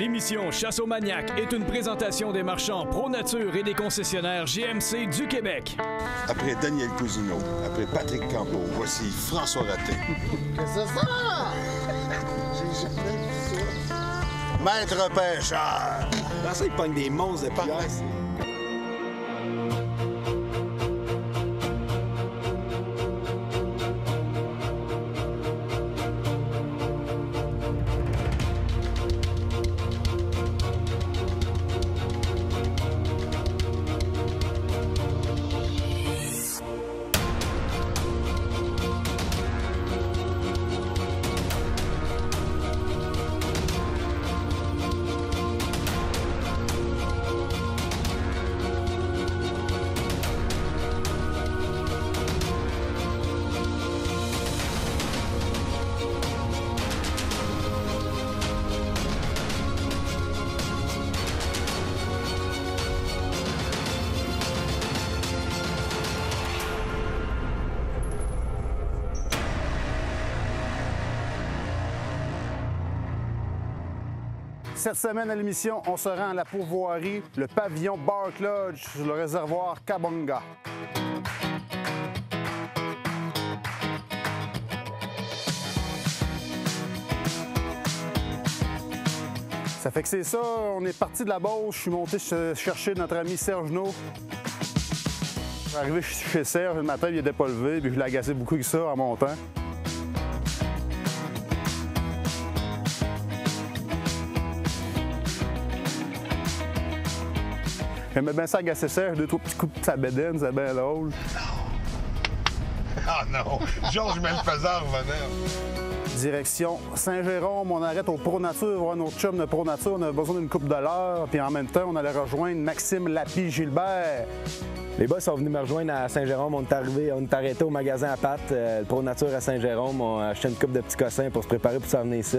L'émission Chasse au Maniac est une présentation des marchands Pro Nature et des concessionnaires GMC du Québec. Après Daniel Cousineau, après Patrick Campo, voici François Raté. Qu'est-ce que c'est ça? J'ai jamais vu ça. Maître pêcheur. Dans ça, il pogne des monstres de paroisse. Cette semaine à l'émission, on se rend à la pourvoirie, le pavillon Bark Lodge sur le réservoir Kabonga. Ça fait que c'est ça, on est parti de la Beauce, je suis monté ch- chercher notre ami Serge No. Arrivé chez Serge le matin, il n'était pas levé, puis je l'ai beaucoup avec ça en montant. J'aimais bien ça agacer Serge, deux, trois petits coups de sa bédaine, c'est bien drôle. Ah non, Georges Melfazard revenait. Direction Saint-Jérôme, on arrête au Pro Nature, voir notre chum de Pro Nature, on a besoin d'une coupe de l'heure, puis en même temps, on allait rejoindre Maxime Lapie-Gilbert. Les boss sont venus me rejoindre à Saint-Jérôme. On est arrivé, on est arrêté au magasin à pâtes, euh, le Pro Nature à Saint-Jérôme. On a acheté une coupe de petits cossins pour se préparer pour s'en venir ici.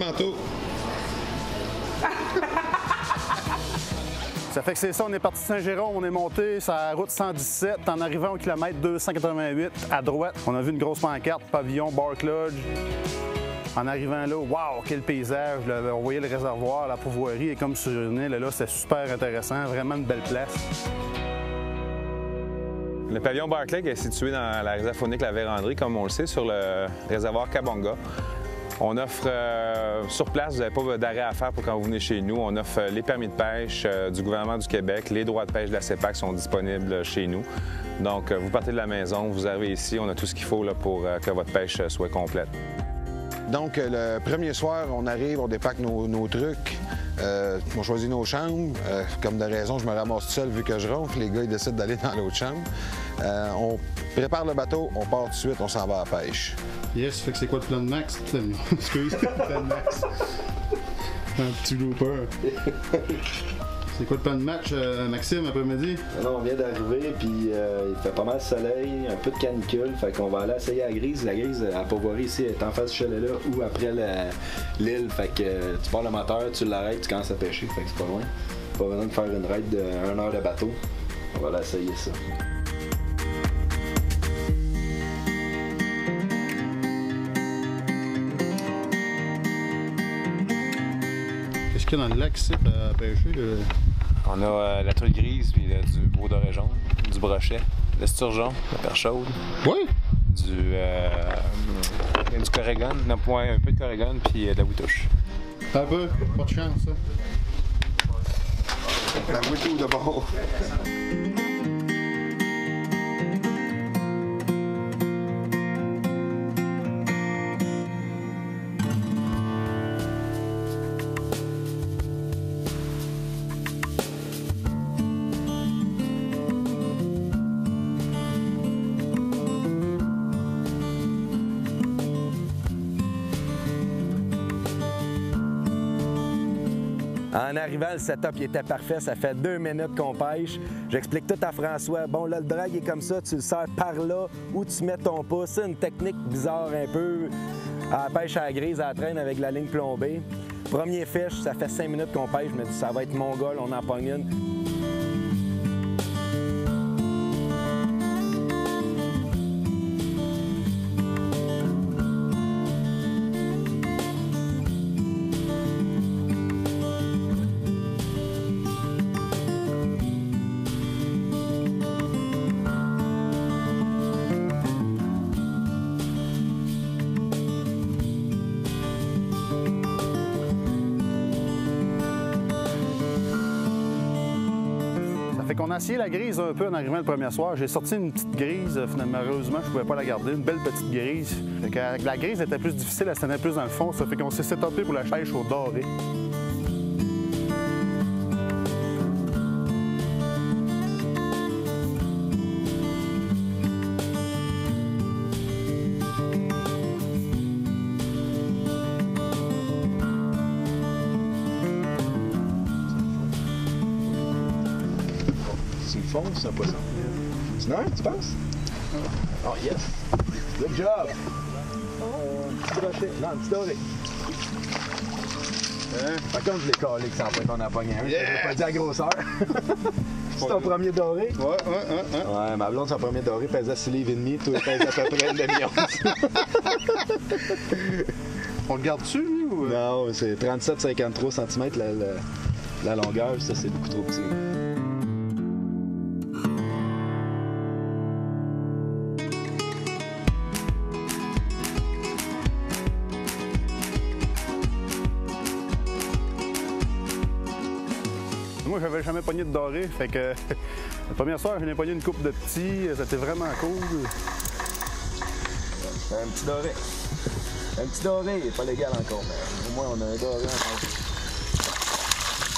Manteau. Ça fait que c'est ça, on est parti de Saint-Jérôme, on est monté sur la route 117 en arrivant au kilomètre 288 à droite. On a vu une grosse pancarte, pavillon Bark Lodge. En arrivant là, waouh, quel paysage! là, on voyait le réservoir, la pourvoirie est comme sur une île. Là, c'est super intéressant, vraiment une belle place. Le pavillon Barclay est situé dans la réserve faunique La Vérandrie, comme on le sait, sur le réservoir Kabonga. On offre euh, sur place, vous n'avez pas d'arrêt à faire pour quand vous venez chez nous. On offre euh, les permis de pêche euh, du gouvernement du Québec, les droits de pêche de la CEPAC sont disponibles chez nous. Donc, vous partez de la maison, vous arrivez ici, on a tout ce qu'il faut pour que votre pêche soit complète. Donc, le premier soir, on arrive, on dépaque nos, trucs. On choisit nos chambres. Comme de raison, je me ramasse tout seul vu que je ronfle. Les gars, ils décident d'aller dans l'autre chambre. Euh, on prépare le bateau, on part tout de suite, on s'en va à la pêche. Yes, fait que c'est quoi le plan de Max? Excuse, le plan de Max. Un petit looper. C'est quoi le plan de match, euh, Maxime, après-midi? on vient d'arriver, puis euh, il fait pas mal de soleil, un peu de canicule. Fait qu'on va aller essayer la grise. La grise, à pourvoirie ici, est en face du chalet-là ou après l'île. Fait que euh, tu pars le moteur, tu l'arrêtes, tu commences à pêcher. Fait que c'est pas loin. Pas besoin de faire une ride de 1 heure de bateau. On va aller essayer ça. Dans le lac ici à pêcher? là? On a euh, la truite grise, puis euh, du beau doré jaune, du brochet, l'esturgeon, la perche chaude, Oui? du, euh, du corrigan, un, point, un peu de corrigan, puis euh, de la boutouche. Un peu, pas de chance, ça. La moto de bord. En arrivant, le setup il était parfait. Ça fait deux minutes qu'on pêche. J'explique tout à François. Bon, là, le drag est comme ça. Tu le sers par là où tu mets ton pouce. C'est une technique bizarre un peu. À la pêche à la grise, à la traîne avec la ligne plombée. Premier fiche, ça fait 5 minutes qu'on pêche. Je me dis, ça va être mon goal, on en pogne une. Fait qu'on a essayé la grise un peu en arrivant le premier soir. J'ai sorti une petite grise, euh, finalement, malheureusement, je pouvais pas la garder, une belle petite grise. Fait que, la grise était plus difficile, elle se tenait plus dans le fond, ça fait qu'on s'est setupé pour la pêche au doré. Fond, c'est un poisson. C'est un, tu penses? Oh yes! Good job! Un petit brochet. Non, petit doré. Hein? Par contre, je l'ai collé que ça en qu'on a pogné un. Je t'avais pas dit la grosseur. c'est ton premier doré? Ouais, ouais, ouais, ouais. Ouais, ma blonde, son premier doré pesait 6 livres et demi. Toi, pèse à peu près une demi-once. On le garde dessus, lui, ou... non, c'est 37-53 cm la, la, la longueur. Ça, c'est beaucoup trop petit. De doré, fait que la première soir, j'en ai pogné une coupe de petits, c'était vraiment cool. Un petit doré. Un petit doré, il est pas légal encore, mais au moins on a un doré encore.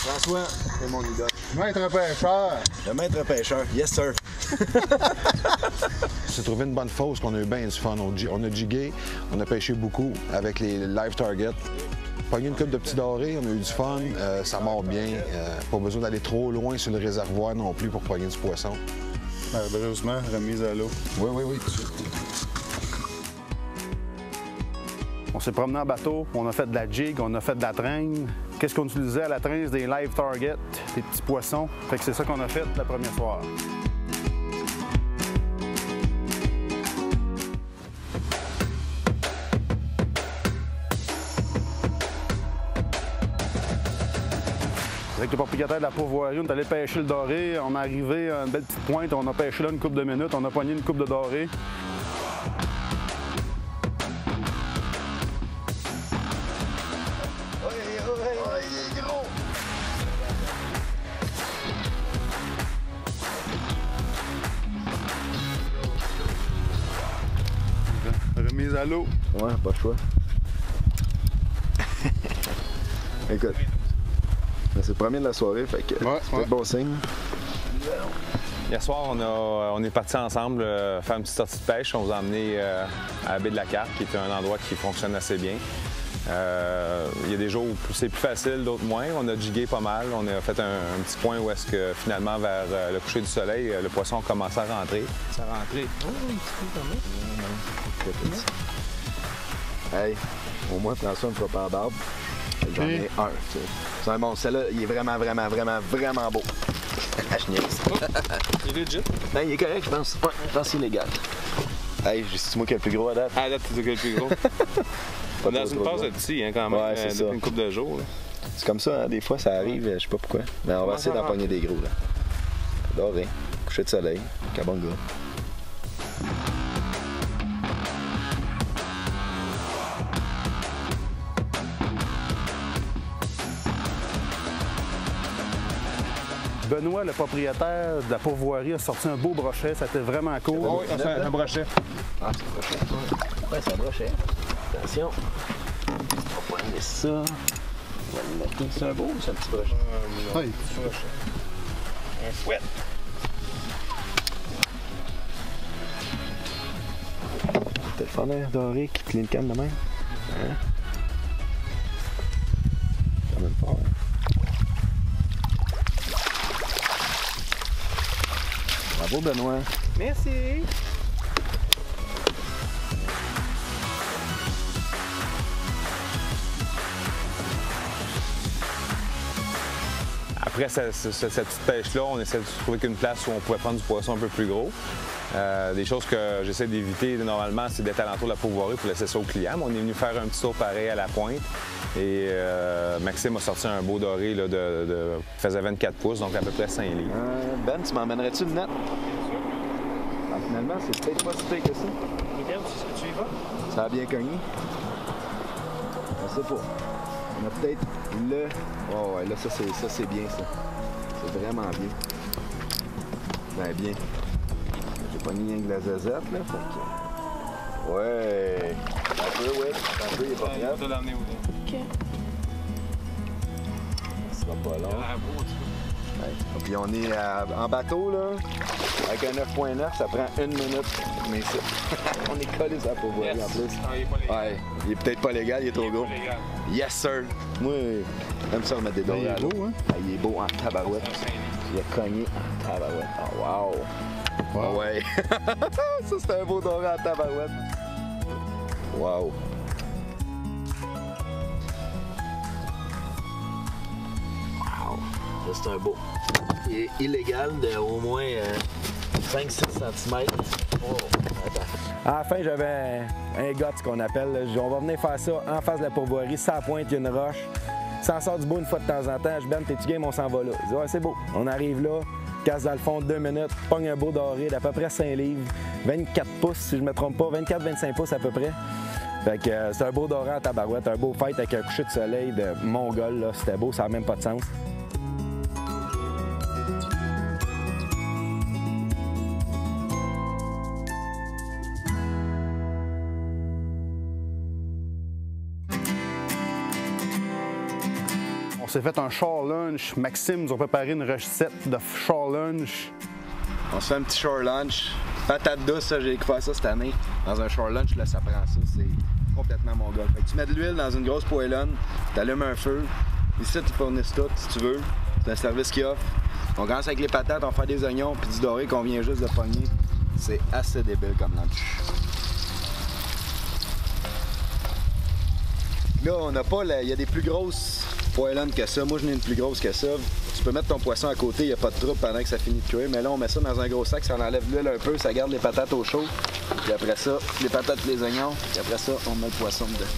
François, c'est mon idole. Maître pêcheur. Le maître pêcheur, yes sir. s'est trouvé une bonne fosse qu'on a eu bien du fun. On a jigué, on a pêché beaucoup avec les live targets. Pogné une coupe de petits dorés, on a eu du fun, euh, ça mord bien. euh, pas besoin d'aller trop loin sur le réservoir non plus pour pogner du poisson. Malheureusement, remise à l'eau. Oui, oui, oui. On s'est promené en bateau, on a fait de la jig, on a fait de la traîne. Qu'est-ce qu'on utilisait à la traîne? C'est des live targets, des petits poissons. Fait que c'est ça qu'on a fait la première soir. Avec le propriétaire de la pourvoirie, on est allé pêcher le doré. On est arrivé à une belle petite pointe, on a pêché là une coupe de minutes, on a pogné une coupe de doré. Remise à l'eau. Ouais, pas le choix. Écoute, c'est le premier de la soirée, fait que Ouais, c'est ouais. bon signe. Hier soir, on, a, on est partis ensemble euh, faire une petite sortie de pêche. On vous a emmené euh, à la baie de la Carte, qui est un endroit qui fonctionne assez bien. Euh, Il y a des jours où c'est plus facile, d'autres moins. On a jigué pas mal. On a fait un, un petit point où est-ce que finalement, vers euh, le coucher du soleil, euh, le poisson a commencé à rentrer. Ça rentrait. Hey, au moins François me fera pas la barbe. J'en ai un. C'est un bon. Celui-là, il est vraiment, vraiment, vraiment, vraiment beau. je niaise. Il est legit. Non, il est correct, je pense. Ouais, je pense qu'il est légal. Hey, c'est moi qui ai le plus gros à date. Ah, là, tu le plus gros. On est dans une phase de petit, hein, quand même, Ouais, c'est euh, ça. depuis une couple de jours. C'est comme ça, hein, des fois ça arrive, je sais pas pourquoi. Mais on va essayer d'en pogner des gros là. Doré, coucher de soleil, Kabanga. Benoît, le propriétaire de la pourvoirie, a sorti un beau brochet. Ça était vraiment cool. oui, c'est un, un brochet. Ah, c'est un brochet. Ouais, c'est un brochet. Attention. On va prendre ça. On va le mettre. C'est un beau ou c'est un petit brochet? Oui. Un fouet. T'as le fun hein, doré qui le canne de même? Hein? Bravo, Benoît. Merci. Après cette, petite pêche-là, on essaie de trouver qu'une place où on pouvait prendre du poisson un peu plus gros. Euh, des choses que j'essaie d'éviter normalement, c'est d'être alentour de la pourvoirie pour laisser ça au client. Mais on est venu faire un petit tour pareil à la pointe. Et euh, Maxime a sorti un beau doré là, de, faisait 24 pouces, donc à peu près 5 livres. Euh, ben, tu m'emmènerais-tu le net? Ah, finalement, c'est peut-être pas si pire que ça. tu y vas? Ça a bien cogné. Je sais pas. On a peut-être le. Oh ouais, là, ça c'est, ça, c'est bien ça. C'est vraiment bien. Ben bien. J'ai pas ni rien que la zazette là. Fait que... Ouais. Un peu, ouais. Un peu, il est pas grave. Ça sera pas long. Ouais. Puis on est à- en bateau là. Avec un 9.9, ça prend une minute. Mais ça, on est collé sur la pourvoirie en plus. Ouais, il est peut-être pas légal, il est trop gros. Yes, sir. Moi, j'aime ça remettre des dorés. Il est à l'eau. beau, hein? Ah, il est beau en tabarouette. Il a cogné en tabarouette. Oh, wow. Ah ouais. ça, c'est un beau doré en tabarouette. Wow. C'est un beau. Il est illégal de au moins 5-6 cm. Oh, attends. À la fin, j'avais un, gars, ce qu'on appelle. on va venir faire ça en face de la pourvoirie, ça pointe, il y a une roche. Ça en sort du bout une fois de temps en temps. Je ben, t'es-tu game, on s'en va là. C'est beau. On arrive là, casse dans le fond, deux minutes, pogne un beau doré d'à peu près 5 livres, 24 pouces, si je me trompe pas, 24-25 pouces à peu près. Fait que euh, c'est un beau doré en tabarouette, un beau fight avec un coucher de soleil de mongol, là. C'était beau, ça n'a même pas de sens. S'est fait un char lunch. Maxime nous a préparé une recette de char lunch. On se fait un petit shore lunch. Patate douce, ça, j'ai découvert ça cette année. Dans un shore lunch, là, ça prend ça. C'est complètement mon gars. Tu mets de l'huile dans une grosse poêlonne, tu allumes un feu. Ici, tu fournisses tout, si tu veux. C'est un service qui offre. On commence avec les patates, on fait des oignons, puis du doré qu'on vient juste de pogner. C'est assez débile comme lunch. Là, on n'a pas. Il y a des plus grosses poêlonnes que ça. Moi, je n'ai une plus grosse que ça. Tu peux mettre ton poisson à côté, il n'y a pas de trouble pendant que ça finit de cuire. Mais là, on met ça dans un gros sac, ça enlève l'huile un peu, ça garde les patates au chaud. Puis après ça, les patates, les oignons. Puis après ça, on met le poisson dedans.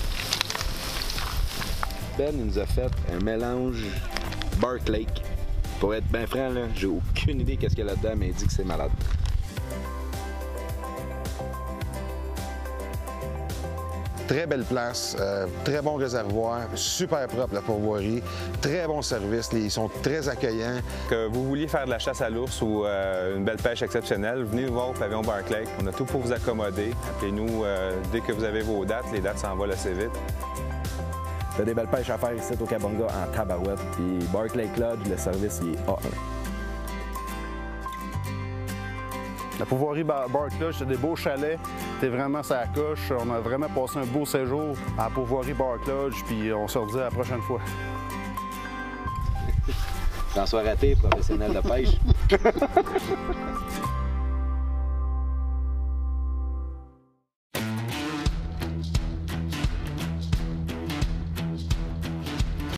Ben, il nous a fait un mélange Bark Lake. Pour être bien franc, j'ai aucune idée qu'est-ce qu'il y a là-dedans, mais il dit que c'est malade. Très belle place, euh, très bon réservoir, super propre la pourvoirie, très bon service, ils sont très accueillants. Que vous vouliez faire de la chasse à l'ours ou euh, une belle pêche exceptionnelle, venez nous voir au pavillon Barclay. On a tout pour vous accommoder. Appelez-nous euh, dès que vous avez vos dates. Les dates s'envolent assez vite. T'as des belles pêches à faire ici au Kabonga en tabarouette. Puis Barclay Lodge, le service, il est A1. La pourvoirie Bar Bark Lodge, c'est des beaux chalets. T'es vraiment sa coche. On a vraiment passé un beau séjour à la pourvoirie Bark Lodge, puis on se redit à la prochaine fois. François Raté, professionnel de pêche.